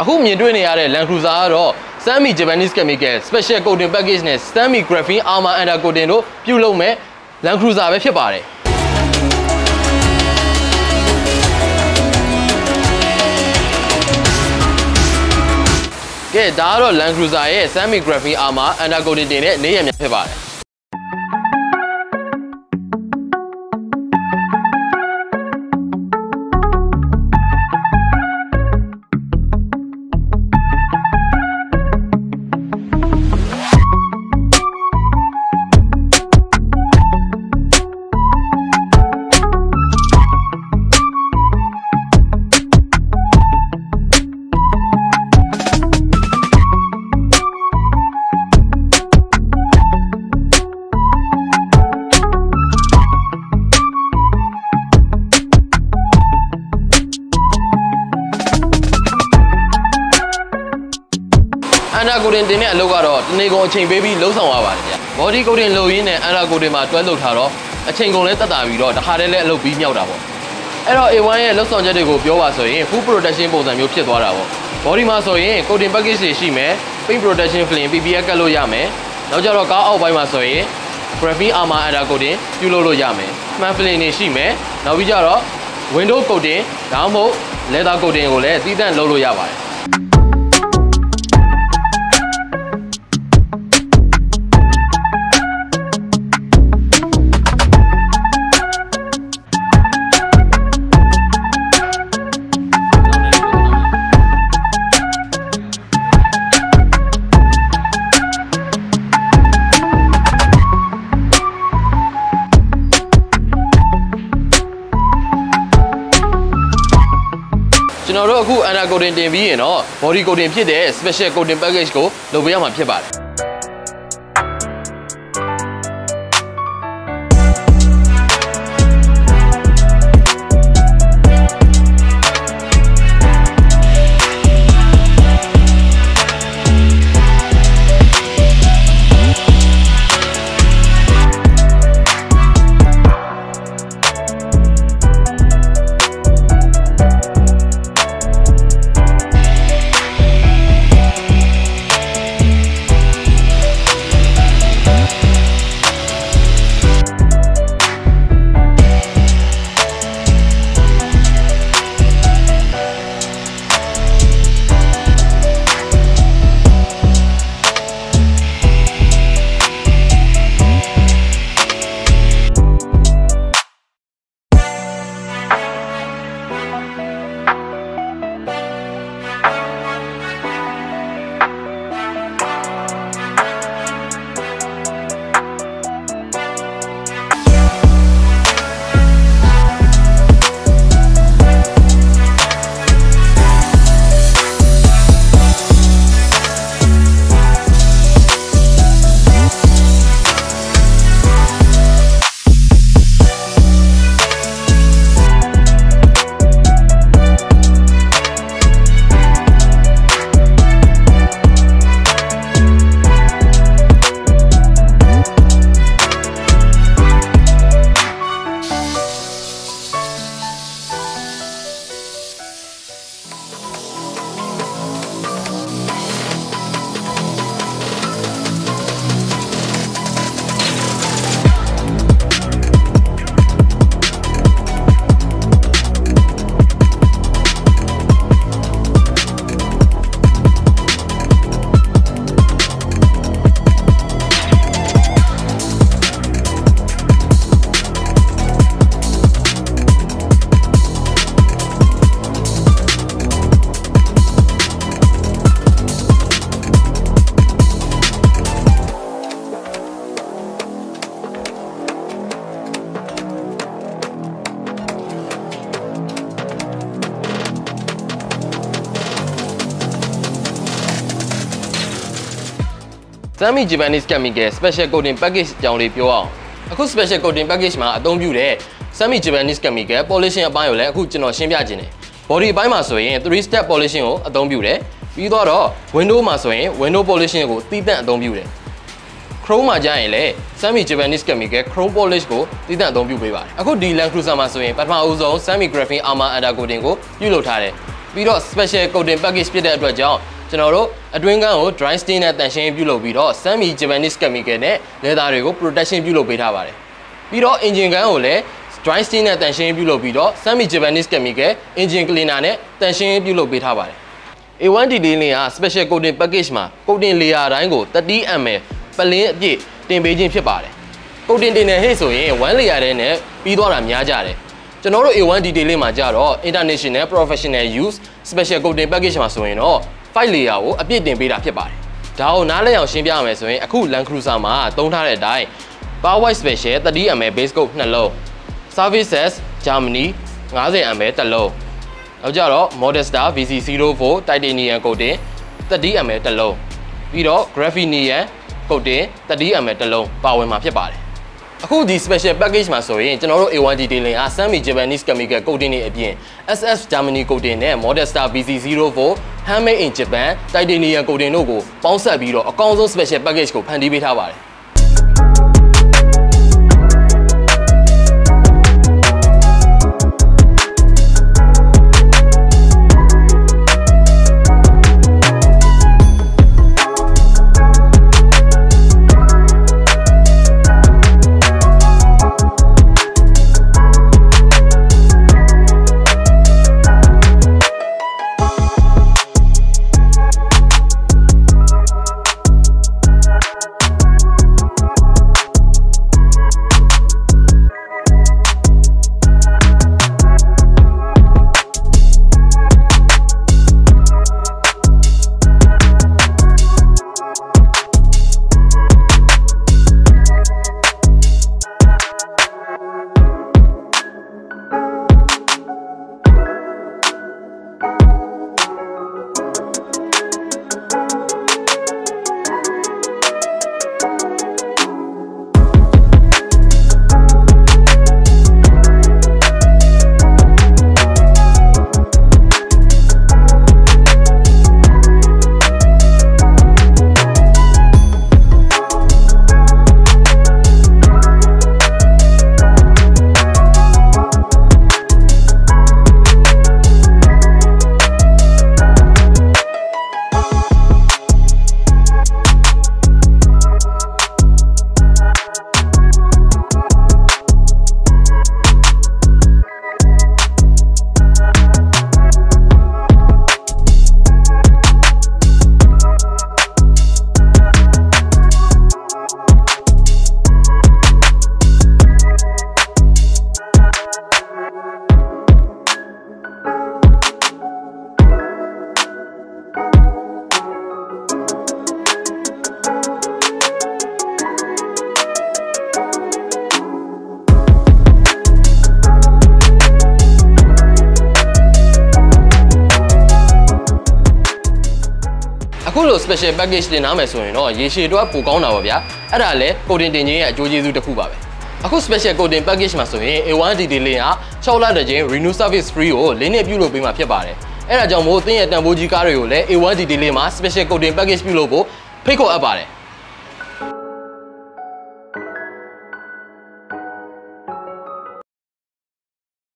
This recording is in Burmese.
အခုမြင်တွေ့နေရတဲ့ Land Cruiser ကတော့ Stanley Japanese Chemical Special Coating Package နဲ့ Stanley Graphene Armor Under Coating တို့ပြုလုပ်မဲ့ Land Cruiser ပဲဖြစ်ပါတယ်ကဲဒါကတော့ Land Cruiser ရဲ့ Stanley Graphene Armor Under Coating တင်တဲ့နေရမြဖြစ်ပါတယ် အန်ဒါကိုတင်တင်တဲ့အလုပ်ကတော့တနေကုန်အချိန်ပေးပြီးလှုပ်ဆောင်ရပါတယ်ဗျ။ body coating လုပ်ရင်းနဲ့အန်ဒါကိုတင်မှာတွဲလုပ်ထားတော့အချိန်ကုန်လဲတက်တာပြီးတော့တခါတည်းလဲအလုပ်ပြီးမြောက်တာပေါ့။အဲ့တော့ A1 ရဲ့လှုပ်ဆောင်ချက်တွေကိုပြောပါဆိုရင် full protection ပုံစံမျိုးဖြစ်သွားတာပေါ့။ body မှာဆိုရင် coating package တွေရှိမယ်။ paint protection film PPF ကတ်လို့ရမယ်။နောက်ကြတော့ကားအောက်ပိုင်းမှာဆိုရင် graphene armor under coating ပြုလုပ်လို့ရမယ်။ smart film တွေရှိမယ်။နောက်ပြီးကြတော့ window coating ဒါမှမဟုတ် leather coating ကိုလည်းတည်တံ့လုပ်လို့ရပါတယ်။ ကျွန်တော်တို့အခု under coating တင်ပြီးရင်တော့ body coating ဖြစ်တဲ့ special coating package ကိုလုပ်ပေးရမှာဖြစ်ပါတယ်။ Sammy Japanese Chemical Special Coating Package အကြောင်းလေးပြောအောင်။အခု Special Coating Package မှာအသုံးပြုတဲ့ Sammy Japanese Chemical Polishing အပိုင်းကိုလည်းအခုကျွန်တော်ရှင်းပြခြင်းတယ်။ Body အပိုင်းမှာဆိုရင်3 step polishing ကိုအသုံးပြုတယ်။ပြီးတော့ window မှာဆိုရင် window polishing ကိုတည်တံ့အသုံးပြုတယ်။ Chrome မှာကြာရင်လည်း Sammy Japanese Chemical Chrome Polish ကိုတည်တံ့အသုံးပြုပေးပါတယ်။အခုဒီ Land Cruiser မှာဆိုရင်ပထမအဦးဆုံး Sammy Graphene Armor Undercoating ကိုပြုလုပ်ထားတယ်။ပြီးတော့ special coating package ဖြစ်တဲ့အတွက်ကြောင့် ကျွန်တော်တို့အတွင်းကန်းကို dry stain နဲ့တန်ရှင်းပြုလုပ်ပြီးတော့ semi Japanese chemical နဲ့ leather တွေကို protection ပြုလုပ်ပေးထားပါတယ်ပြီးတော့ engine ကန်းကိုလည်း dry stain နဲ့တန်ရှင်းပြုလုပ်ပြီးတော့ semi Japanese chemical engine cleaner နဲ့တန်ရှင်းပြုလုပ်ပေးထားပါတယ် A1D လေးလင်းက special coating package မှာ coating layer တိုင်းကို 30ml ပလင်းအပြည့်တင်ပေးခြင်းဖြစ်ပါတယ်။ coating တင်တဲ့ဟဲ့ဆိုရင်1 layer တည်းနဲ့ပြီးသွားတာများကြတယ်။ကျွန်တော်တို့ A1D လေးမှာကြတော့ international professional use special coating package မှာဆိုရင်တော့ 5 layer ကိုအပြည့်တင်ပေးတာဖြစ်ပါတယ်။ဒါကိုနားလည်အောင်ရှင်းပြရမယ်ဆိုရင်အခု Land Cruiser မှာသုံးထားတဲ့အတိုင်း Power White Special 30ml base coat 2လုံး Services Germany 50ml တစ်လုံးနောက်ကြတော့ Modestar VC04 Titanium coating 30ml တစ်လုံးပြီးတော့ Graphenium coating 30ml တစ်လုံးပါဝင်မှာဖြစ်ပါတယ်အခုဒီ special package မှာဆိုရင်ကျွန်တော်တို့ A1D Detailing က Sami Japanese chemical coating တွေအပြင် SS Germany coating နဲ့ Modestar VC04 Handmade in Japan Titanium coating တို့ကိုပေါင်းစပ်ပြီးတော့အကောင်းဆုံး special package ကိုဖန်တီးပေးထားပါတယ် အခုလို special package တင်ထားမယ်ဆိုရင်တော့ရေရှည်တော့ပိုကောင်းတာပါဗျာအဲ့ဒါလည်းကိုတင်တင်ချင်းရဲ့အကျိုးကျေးဇူးတစ်ခုပါပဲအခု special coating package မှာဆိုရင် A1D Detailing က6လတကြိမ် renew service free ကို၄နှစ်ပြုလုပ်ပေးမှာဖြစ်ပါတယ်အဲ့ဒါကြောင့်မို့သင်ရဲ့တန်ဖိုးကြီးကားတွေကိုလည်း A1D Detailing မှာ special coating package ပြုလုပ်ဖို့ဖိတ်ခေါ်အပ်ပါတယ်